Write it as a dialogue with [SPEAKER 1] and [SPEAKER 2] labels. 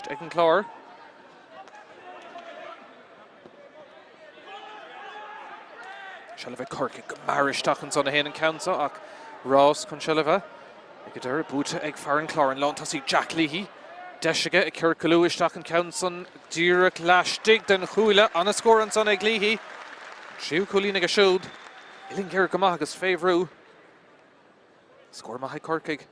[SPEAKER 1] Rist ag an chlár. Se le bheith corca go maristeach an sonna héana an cansa ach rás chun se bheith. Go dúir búta ag far an chlár an Jack Leahy. Deisige i cur goúisteach an cansan dúach leistig den chuúile anna scór an san ag Leahy. Siú cholína go siúd. Ilinn gur go agus féhrú. Scór corcaig.